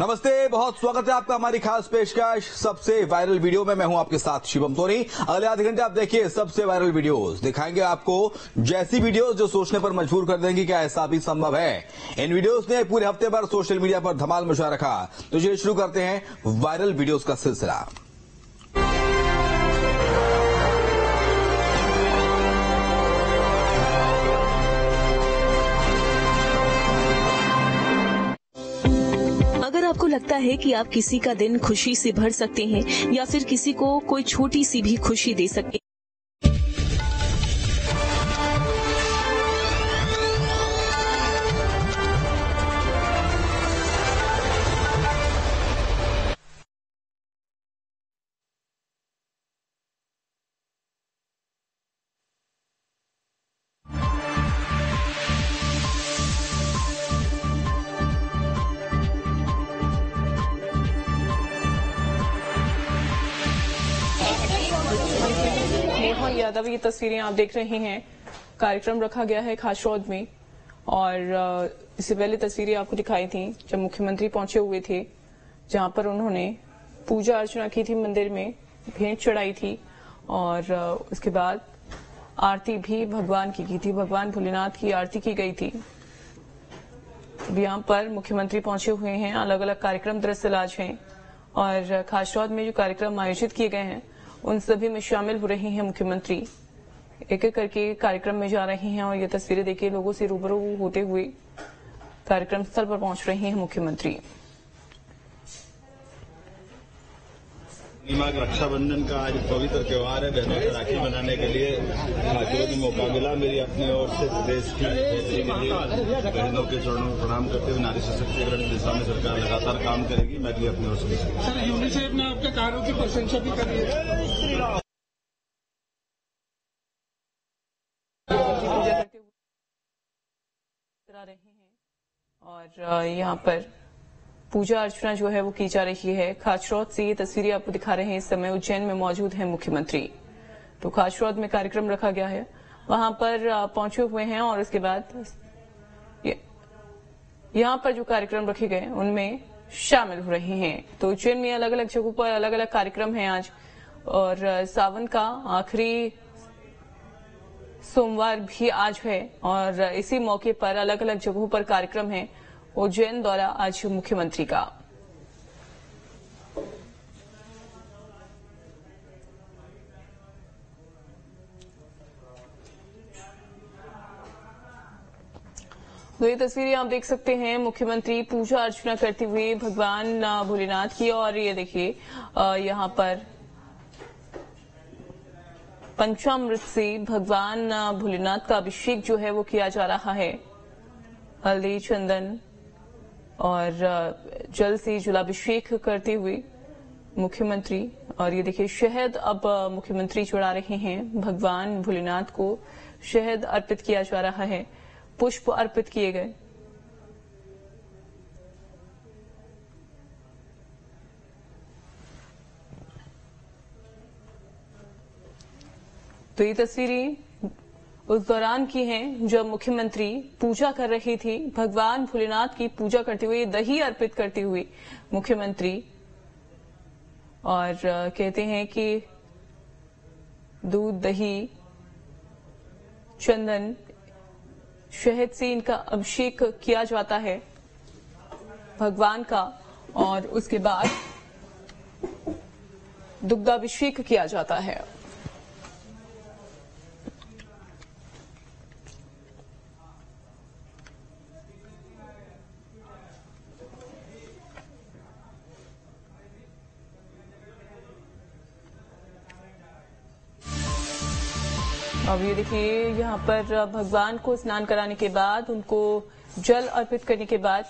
नमस्ते, बहुत स्वागत है आपका हमारी खास पेशकश। सबसे वायरल वीडियो में मैं हूँ आपके साथ शिवम सोनी। अगले आधे घंटे आप देखिए सबसे वायरल वीडियोस। दिखाएँगे आपको जैसी वीडियोस जो सोचने पर मजबूर कर देंगी क्या ऐसा भी संभव है। इन वीडियोस ने पूरे हफ़्ते भर सोशल मीडिया पर धमाल मचा रखा। तो चलिए शुरू करते हैं वायरल वीडियोज़ का सिलसिला। है कि आप किसी का दिन खुशी से भर सकते हैं या फिर किसी को कोई छोटी सी भी खुशी दे सकते हैं यादव ये तस्वीरें आप देख रहे हैं। कार्यक्रम रखा गया है खासरौद में। और इससे पहले तस्वीरें आपको दिखाई थी, जब मुख्यमंत्री पहुँचे हुए थे, जहाँ पर उन्होंने पूजा अर्चना की थी मंदिर में, भेंट चढ़ाई थी, और उसके बाद आरती भी भगवान की की थी, भगवान भोलेनाथ की आरती की गई थी। अब यहाँ पर मुख्यमंत्री पहुँचे हुए हैं अलग अलग कार्यक्रम दरअसल आज हैं। और खासरौद में जो कार्यक्रम आयोजित किए गए हैं उन सभी में शामिल हो रहे हैं मुख्यमंत्री। एक एक करके कार्यक्रम में जा रहे हैं और ये तस्वीरें देखिए, लोगों से रूबरू होते हुए कार्यक्रम स्थल पर पहुँच रहे हैं मुख्यमंत्री। का रक्षाबंधन का आज पवित्र त्योहार है बहनों से राखी बनाने के लिए खातियों की मौका मिला मेरी अपनी ओर से प्रदेश की बेहतरी के लिए बहनों के चरणों में प्रणाम करते हुए नारी सशक्तिकरण की दिशा में सरकार लगातार काम करेगी मैं भी अपनी ओर से सर यूनिसेफ ने आपके कार्यों की प्रशंसा भी करी है। रहे हैं और यहाँ पर पूजा अर्चना जो है वो की जा रही है। खाचरौद से ये तस्वीरें आपको दिखा रहे हैं। इस समय उज्जैन में मौजूद है मुख्यमंत्री। तो खाचरौद में कार्यक्रम रखा गया है। वहाँ पर पहुँचे हुए हैं और उसके बाद यहाँ पर जो कार्यक्रम रखे गए उनमें शामिल हो रहे हैं। तो उज्जैन में अलग अलग जगहों पर अलग अलग कार्यक्रम है आज। और सावन का आखिरी सोमवार भी आज है। और इसी मौके पर अलग अलग जगहों पर कार्यक्रम है। उज्जैन दौरा आज मुख्यमंत्री का। तो ये तस्वीरें आप देख सकते हैं, मुख्यमंत्री पूजा अर्चना करते हुए भगवान भोलेनाथ की और ये देखिए यहाँ पर पंचामृत से भगवान भोलेनाथ का अभिषेक जो है वो किया जा रहा है। हल्दी चंदन और जल से जलाभिषेक करते हुए मुख्यमंत्री, और ये देखिए, शहद अब मुख्यमंत्री चढ़ा रहे हैं। भगवान भोलेनाथ को शहद अर्पित किया जा रहा है। पुष्प अर्पित किए गए। तो ये तस्वीरें उस दौरान की हैं जब मुख्यमंत्री पूजा कर रही थी। भगवान भोलेनाथ की पूजा करते हुए दही अर्पित करते हुए मुख्यमंत्री। और कहते हैं कि दूध, दही, चंदन, शहद से इनका अभिषेक किया जाता है भगवान का। और उसके बाद दुग्धाभिषेक किया जाता है। अब ये देखिए, यहाँ पर भगवान को स्नान कराने के बाद, उनको जल अर्पित करने के बाद